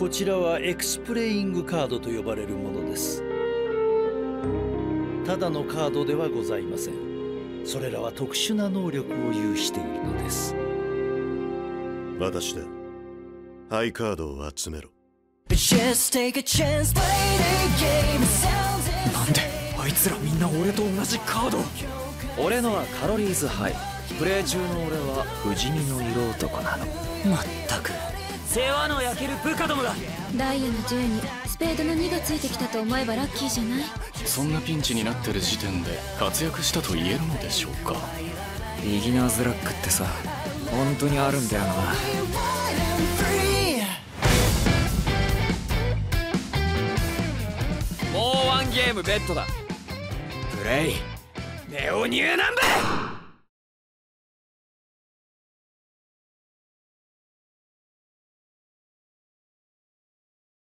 こちらはエクスプレイングカードと呼ばれるものです。ただのカードではございません。それらは特殊な能力を有しているのです。私だ。ハイカードを集めろ。なんであいつらみんな俺と同じカード俺のはカロリーズハイ。プレイ中の俺は不死身の色男なの。まったく世話の焼ける部下どもだ。ダイヤの10にスペードの2がついてきたと思えばラッキーじゃない？そんなピンチになってる時点で活躍したと言えるのでしょうか？ビギナーズラックってさ本当にあるんだよな。もうワンゲームベッドだ。プレイネオニューナンバー